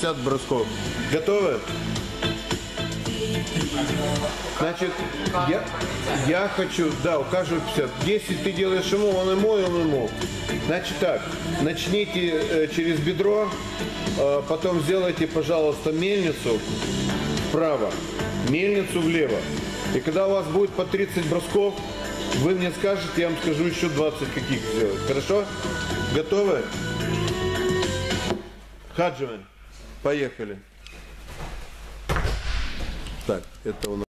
60 бросков. Готовы? Значит, я, я хочу, да, у каждого 50. Если ты делаешь ему, он ему, и он ему. Значит так, начните э, через бедро, э, потом сделайте, пожалуйста, мельницу вправо, мельницу влево. И когда у вас будет по 30 бросков, вы мне скажете, я вам скажу еще 20 каких сделать. Хорошо? Готовы? Хаджимен, поехали. Так, это у нас...